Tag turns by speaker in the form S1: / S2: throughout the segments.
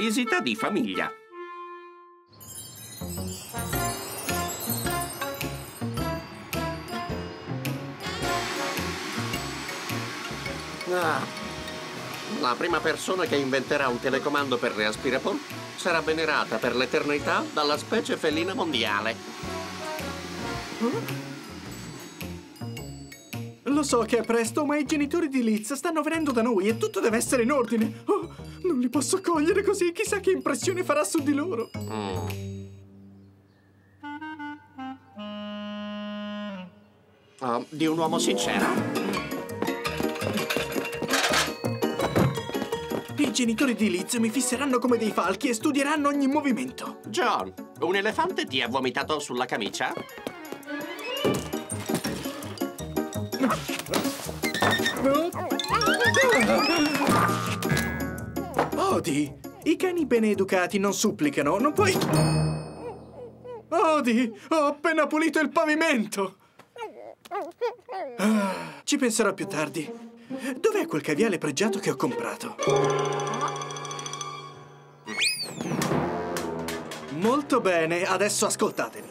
S1: visita di famiglia. Ah, la prima persona che inventerà un telecomando per le aspirapol sarà venerata per l'eternità dalla specie felina mondiale.
S2: Lo so che è presto, ma i genitori di Liz stanno venendo da noi e tutto deve essere in ordine. Oh, non li posso cogliere così, chissà che impressione farà su di loro.
S1: Mm. Oh, di un uomo sincero.
S2: I genitori di Liz mi fisseranno come dei falchi e studieranno ogni movimento.
S1: John, un elefante ti ha vomitato sulla camicia?
S2: Odi, i cani bene educati non supplicano, non puoi... Odi, ho appena pulito il pavimento! Ah, ci penserò più tardi. Dov'è quel caviale pregiato che ho comprato? Molto bene, adesso ascoltatemi.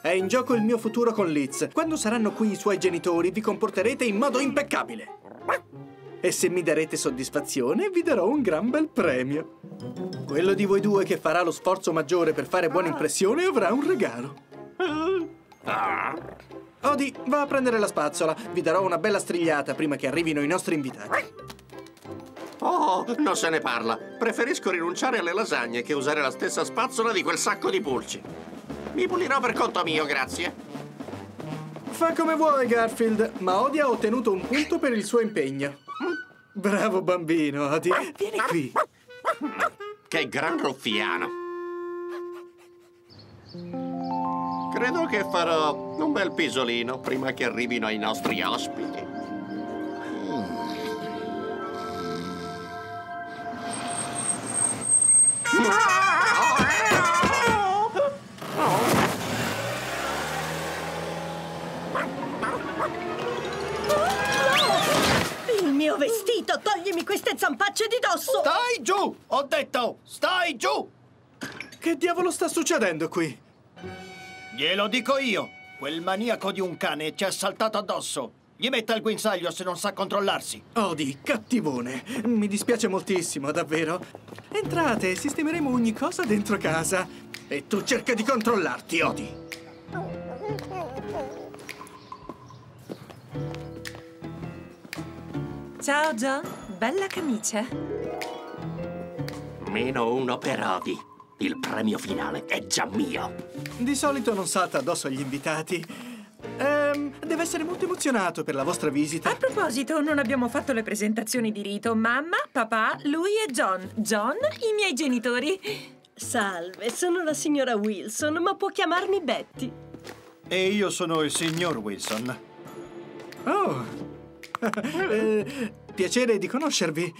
S2: È in gioco il mio futuro con Liz. Quando saranno qui i suoi genitori, vi comporterete in modo impeccabile. E se mi darete soddisfazione, vi darò un gran bel premio. Quello di voi due che farà lo sforzo maggiore per fare buona impressione avrà un regalo. Odi, va a prendere la spazzola. Vi darò una bella strigliata prima che arrivino i nostri invitati.
S1: Oh, non se ne parla. Preferisco rinunciare alle lasagne che usare la stessa spazzola di quel sacco di pulci. Mi pulirò per conto mio, grazie.
S2: Fa come vuoi, Garfield, ma Odi ha ottenuto un punto per il suo impegno. Bravo bambino, Odi. Vieni qui.
S1: Che gran ruffiano. Credo che farò un bel pisolino prima che arrivino i nostri ospiti.
S3: Queste zampacce di dosso!
S4: Stai giù! Ho detto, stai giù!
S2: Che diavolo sta succedendo qui?
S4: Glielo dico io. Quel maniaco di un cane ci ha saltato addosso. Gli metta il guinzaglio se non sa controllarsi.
S2: Odi, cattivone. Mi dispiace moltissimo, davvero. Entrate, sistemeremo ogni cosa dentro casa. E tu cerca di controllarti, Odi.
S5: Ciao John, bella camicia.
S1: Meno uno per Odi. Il premio finale è già mio.
S2: Di solito non salta addosso agli invitati. Ehm, deve essere molto emozionato per la vostra visita.
S5: A proposito, non abbiamo fatto le presentazioni di rito. Mamma, papà, lui e John. John, i miei genitori.
S3: Salve, sono la signora Wilson, ma può chiamarmi Betty.
S4: E io sono il signor Wilson.
S2: Oh. Eh, piacere di conoscervi.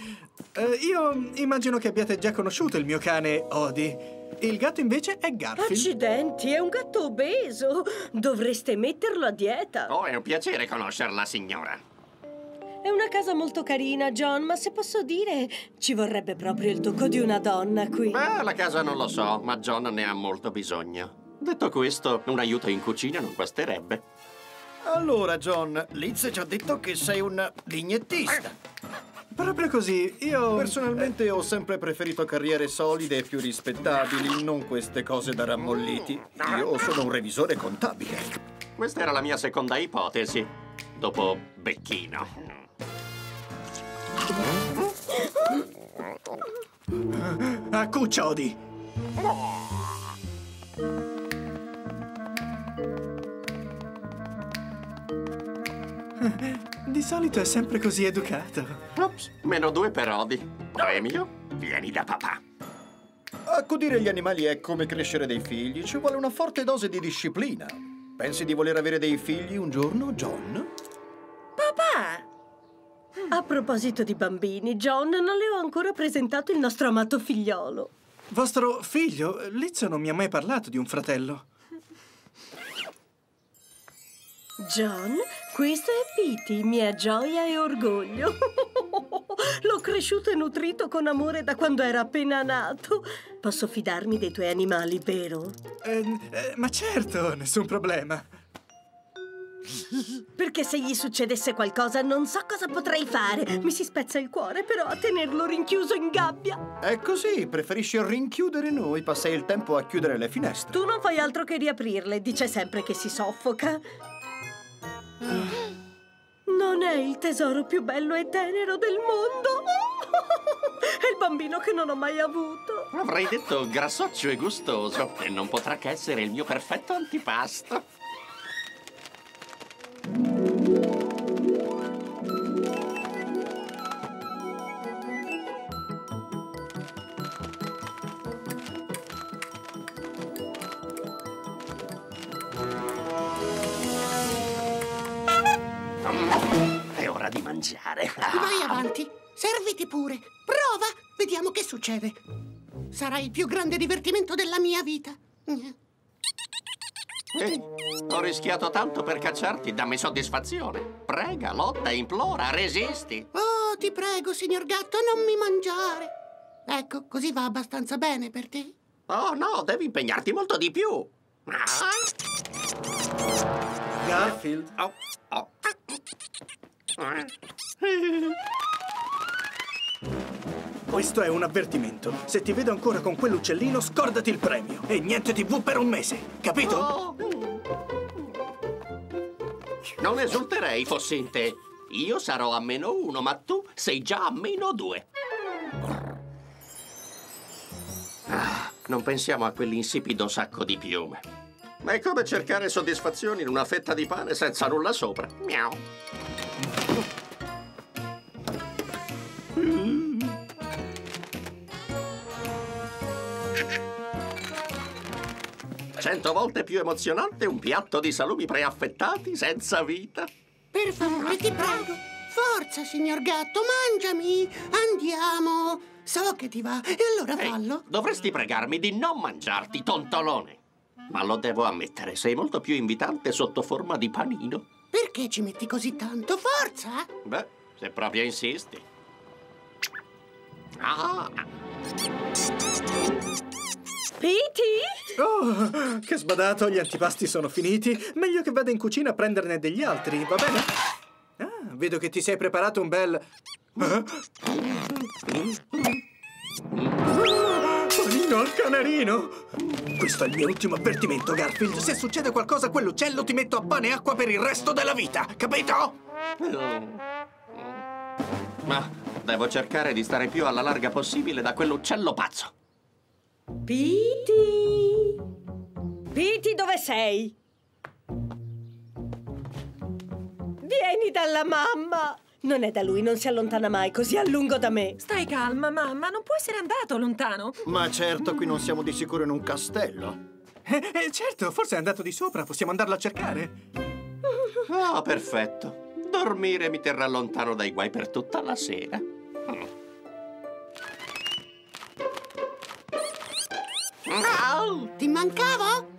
S2: Eh, io immagino che abbiate già conosciuto il mio cane Odi. Il gatto invece è Garfield.
S3: Accidenti, è un gatto obeso. Dovreste metterlo a dieta.
S1: Oh, è un piacere conoscerla, signora.
S3: È una casa molto carina, John, ma se posso dire, ci vorrebbe proprio il tocco di una donna qui.
S1: Beh, la casa non lo so, ma John ne ha molto bisogno. Detto questo, un aiuto in cucina non basterebbe.
S4: Allora, John, Liz ci ha detto che sei un vignettista.
S2: Proprio così, io...
S4: Personalmente ho sempre preferito carriere solide e più rispettabili, non queste cose da rammolliti. Io sono un revisore contabile.
S1: Questa era la mia seconda ipotesi, dopo Becchino.
S2: Accuccia, Odi. Di solito è sempre così educato.
S1: Ops, meno due per Odi. Premio, vieni da papà.
S4: Accudire gli animali è come crescere dei figli, ci vuole una forte dose di disciplina. Pensi di voler avere dei figli un giorno, John?
S5: Papà!
S3: A proposito di bambini, John, non le ho ancora presentato il nostro amato figliolo.
S2: Vostro figlio, Liz non mi ha mai parlato di un fratello.
S3: John, questo è Pity, mia gioia e orgoglio. L'ho cresciuto e nutrito con amore da quando era appena nato. Posso fidarmi dei tuoi animali, vero?
S2: Eh, eh, ma certo, nessun problema.
S3: Perché se gli succedesse qualcosa non so cosa potrei fare. Mi si spezza il cuore però a tenerlo rinchiuso in gabbia.
S4: È così, preferisci rinchiudere noi, passai il tempo a chiudere le finestre.
S3: Tu non fai altro che riaprirle, dice sempre che si soffoca. Non è il tesoro più bello e tenero del mondo. È il bambino che non ho mai avuto.
S1: Avrei detto grassoccio e gustoso. E non potrà che essere il mio perfetto antipasto. È ora di mangiare.
S6: Vai avanti, serviti pure. Prova, vediamo che succede. Sarà il più grande divertimento della mia vita.
S1: Ehi, ho rischiato tanto per cacciarti, dammi soddisfazione. Prega, lotta, implora, resisti.
S6: Oh, ti prego, signor gatto, non mi mangiare. Ecco, così va abbastanza bene per te.
S1: Oh no, devi impegnarti molto di più. Ah.
S2: Garfield,
S1: Oh, oh.
S2: Questo è un avvertimento. Se ti vedo ancora con quell'uccellino, scordati il premio. E niente TV per un mese, capito?
S1: Non esulterei fossi in te. Io sarò a meno uno, ma tu sei già a meno due. Ah, non pensiamo a quell'insipido sacco di piume. Ma è come cercare soddisfazione in una fetta di pane senza nulla sopra. Miau. Cento volte più emozionante un piatto di salumi preaffettati senza vita.
S6: Per favore, ti prego. Forza, signor gatto, mangiami. Andiamo. So che ti va, e allora
S1: Ehi,
S6: fallo.
S1: dovresti pregarmi di non mangiarti, tontolone. Ma lo devo ammettere, sei molto più invitante sotto forma di panino.
S6: Perché ci metti così tanto? Forza!
S1: Beh, se proprio insisti. Ah,
S3: Pity?
S2: Oh, che sbadato, gli antipasti sono finiti. Meglio che vada in cucina a prenderne degli altri, va bene? Ah, vedo che ti sei preparato un bel... Ah? Al canarino! Questo è il mio ultimo avvertimento, Garfield. Se succede qualcosa a quell'uccello ti metto a pane e acqua per il resto della vita, capito?
S1: ma devo cercare di stare più alla larga possibile da quell'uccello pazzo.
S3: Pity? Pity, dove sei? Vieni dalla mamma! Non è da lui, non si allontana mai così a lungo da me.
S5: Stai calma, mamma, non può essere andato lontano.
S4: Ma certo, qui non siamo di sicuro in un castello.
S2: Eh, eh, certo, forse è andato di sopra, possiamo andarlo a cercare.
S1: Oh, perfetto. Dormire mi terrà lontano dai guai per tutta la sera. Au!
S6: Ti mancavo?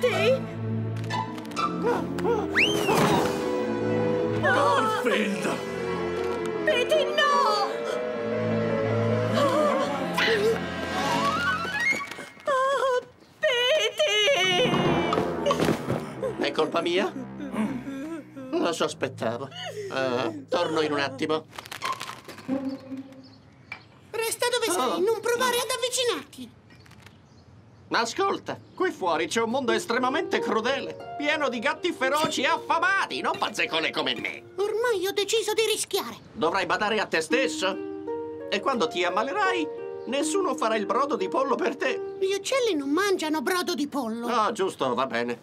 S3: Pity?
S2: Garfield!
S3: Pity, no! Oh, Pity!
S1: È colpa mia? Lo sospettavo. Eh, torno in un attimo.
S6: Resta dove sei, non provare ad avvicinarti.
S1: Ascolta, qui fuori c'è un mondo estremamente crudele, pieno di gatti feroci e affamati, non pazzecole come me.
S6: Ormai ho deciso di rischiare.
S1: Dovrai badare a te stesso. E quando ti ammalerai, nessuno farà il brodo di pollo per te.
S6: Gli uccelli non mangiano brodo di pollo.
S1: Ah, giusto, va bene.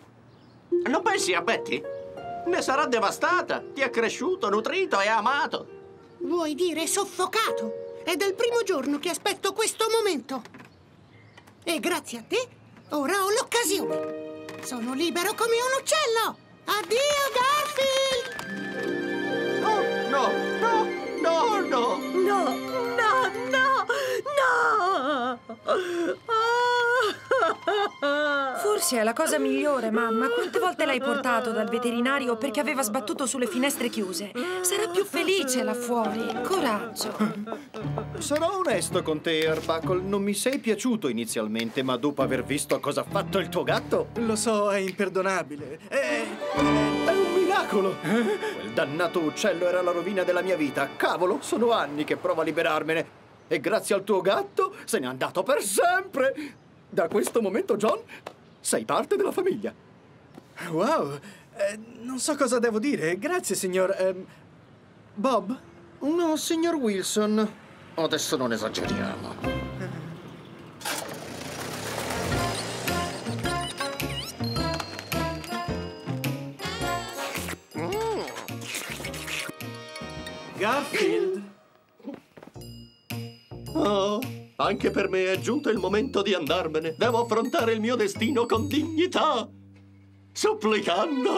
S1: Non pensi a Betty? Ne sarà devastata. Ti ha cresciuto, nutrito e amato.
S6: Vuoi dire soffocato? È dal primo giorno che aspetto questo momento. E grazie a te, ora ho l'occasione. Sono libero come un uccello. Addio, Garfield!
S1: Oh, no, no, no, no.
S3: No, no, no, no! Ah!
S5: Forse è la cosa migliore, mamma. Quante volte l'hai portato dal veterinario perché aveva sbattuto sulle finestre chiuse? Sarà più felice là fuori. Coraggio.
S4: Sarò onesto con te, Airbuckle. Non mi sei piaciuto inizialmente, ma dopo aver visto cosa ha fatto il tuo gatto,
S2: Lo so, è imperdonabile. È...
S4: è un miracolo. Quel dannato uccello era la rovina della mia vita. Cavolo, sono anni che provo a liberarmene. E grazie al tuo gatto se n'è andato per sempre. Da questo momento, John, sei parte della famiglia.
S2: Wow, eh, non so cosa devo dire. Grazie, signor... ehm, Bob?
S4: No, signor Wilson. Adesso non esageriamo.
S2: Garfield?
S1: Anche per me è giunto il momento di andarmene. Devo affrontare il mio destino con dignità, supplicando.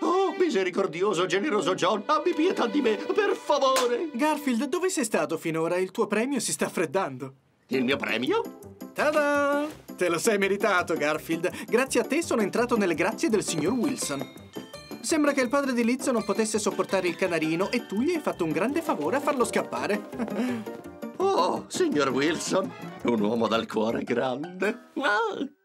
S1: Oh, misericordioso, generoso John, abbi pietà di me, per favore.
S2: Garfield, dove sei stato finora? Il tuo premio si sta freddando.
S1: Il mio premio?
S2: Tada! Te lo sei meritato, Garfield. Grazie a te sono entrato nelle grazie del signor Wilson. Sembra che il padre di Liz non potesse sopportare il canarino e tu gli hai fatto un grande favore a farlo scappare.
S1: Oh, signor Wilson, un uomo dal cuore grande. Ah.